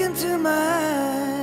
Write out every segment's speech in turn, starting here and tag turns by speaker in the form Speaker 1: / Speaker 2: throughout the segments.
Speaker 1: into my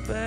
Speaker 1: fucking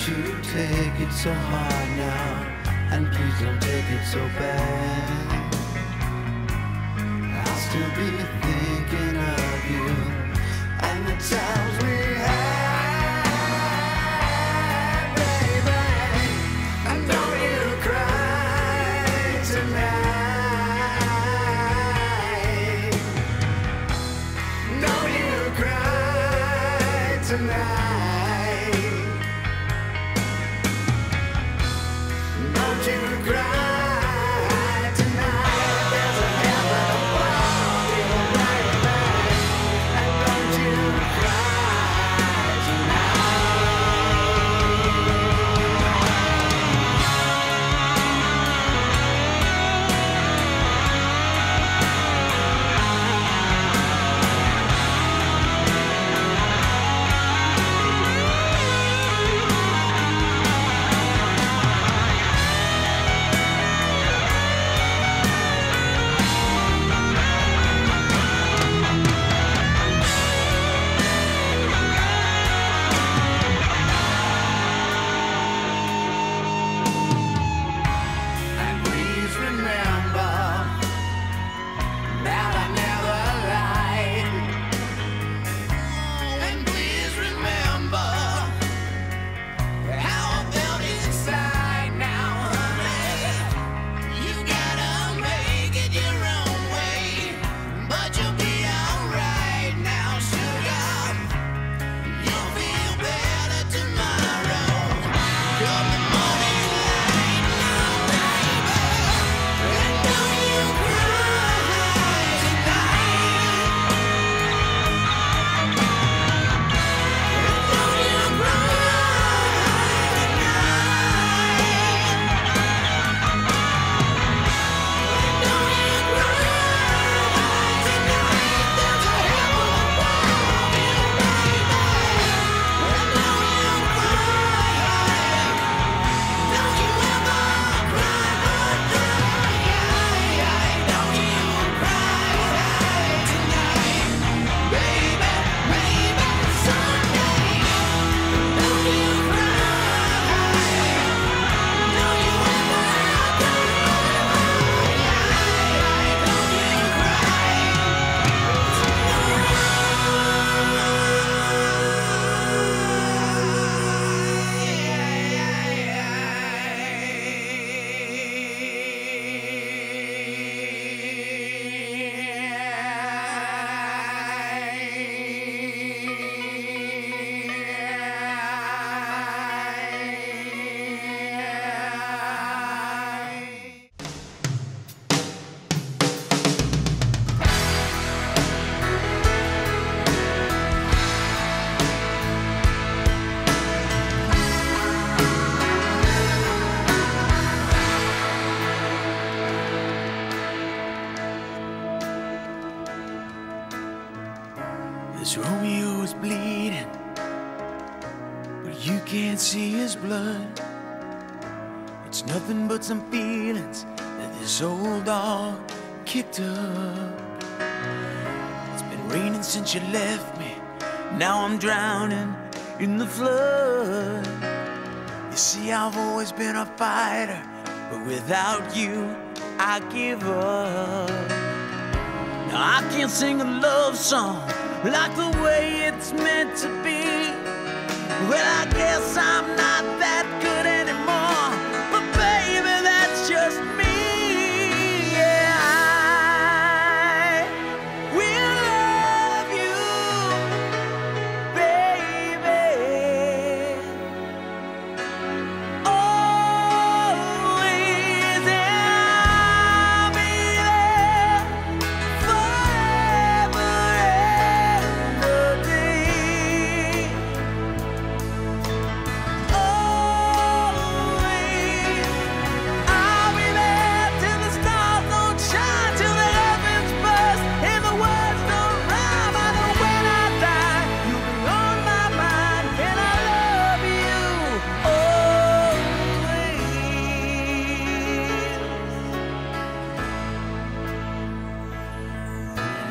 Speaker 1: Don't you
Speaker 2: take
Speaker 1: it so
Speaker 3: hard now And please don't take it so bad. I'll still be thinking of you And the time a fighter, but without you, I give up. Now I can't sing a love song like the way it's meant to be. Well, I guess I'm not that good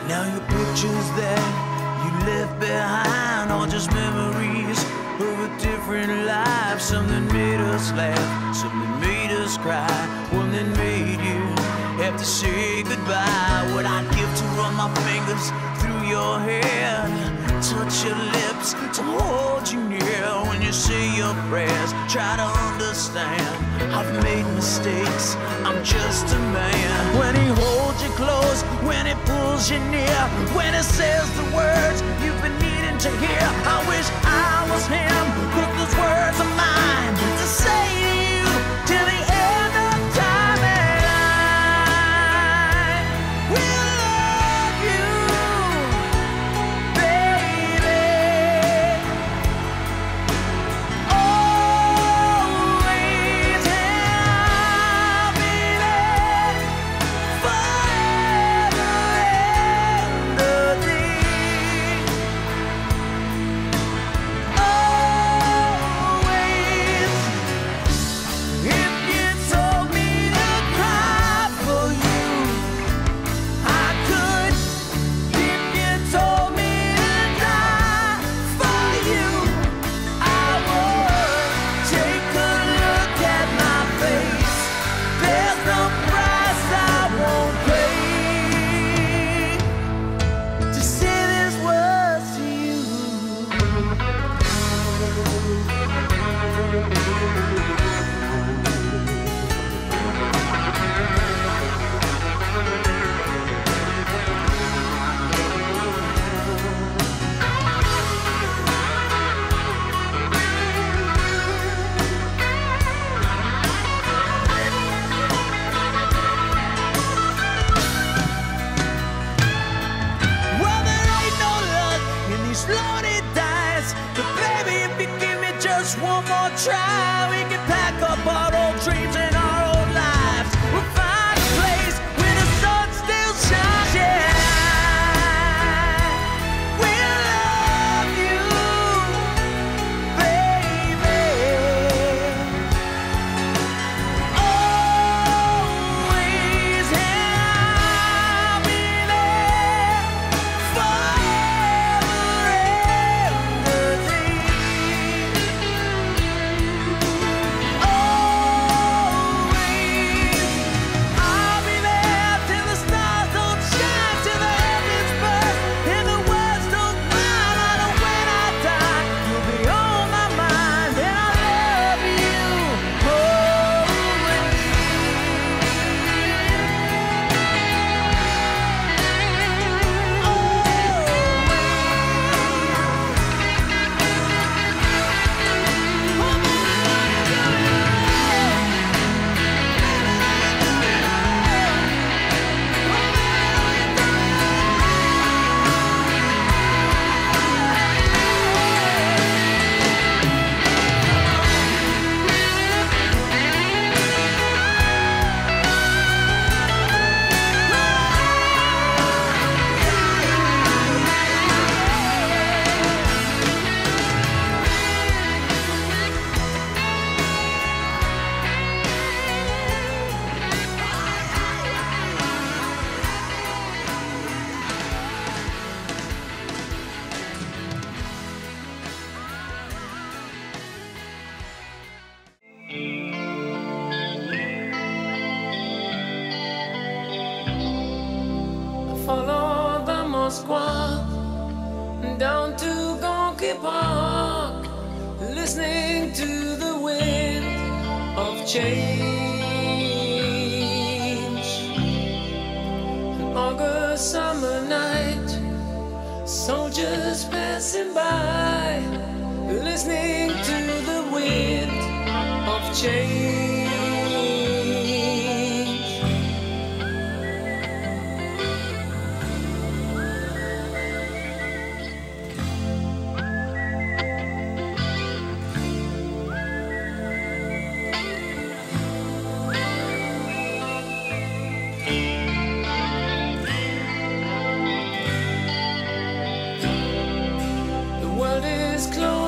Speaker 3: Now your pictures that you left behind are just memories of a different life. Something made us laugh, something made us cry, one that made you have to say goodbye. What I'd give to run my fingers through your hair, touch your lips, to hold you near when you say your prayers. Try to understand, I've made mistakes, I'm just a man. When he holds you close, when he pulls you near, when he says the words you've been needing to hear. I wish I was him, but those words are mine to say to you till the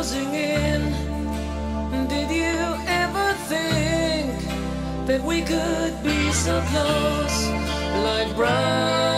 Speaker 4: closing in. Did you ever think that we could be so close, like brown?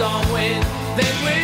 Speaker 4: some wind,
Speaker 3: then we